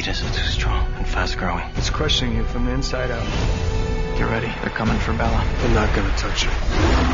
fetus it's too strong and fast growing. It's crushing you from the inside out. Get ready. They're coming for Bella. They're not gonna touch her.